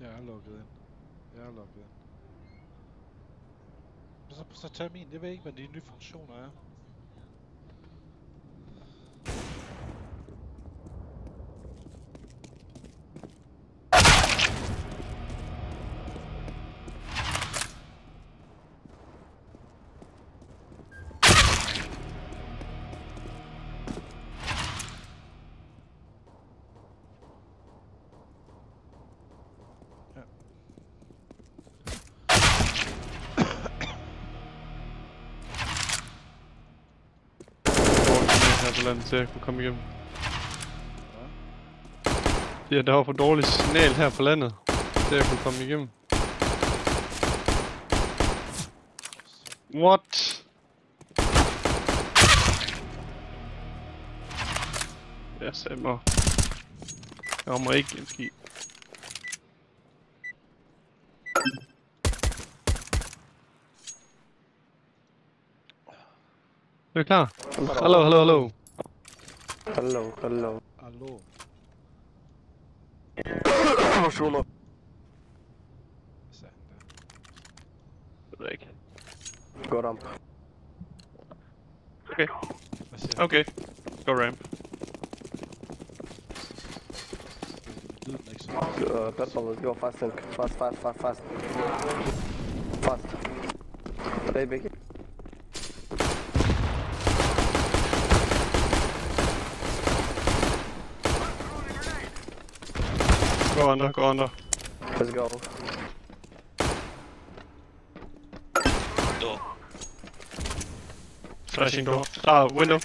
Jeg er logget ind. Jeg er logget ind. Så, så tag min. Jeg ved ikke, hvad de nye funktioner er. Her på landet til at kunne komme igennem. Ja. Ja, der var for dårligt signal her på landet til at kunne komme igennem. What? Jeg sagde mig. Jeg rammer ikke en ski. Er du klar? Hallo, hallo, hallo. Hello, hello. Hello. Шумов. Sende. Like. Go ramp. Okay. Okay. Go ramp. Uh, purple, go fast, fast, fast, fast, fast. Fast. Baby. Go under, go under. Let's go. Door. Slashing door. Ah, window.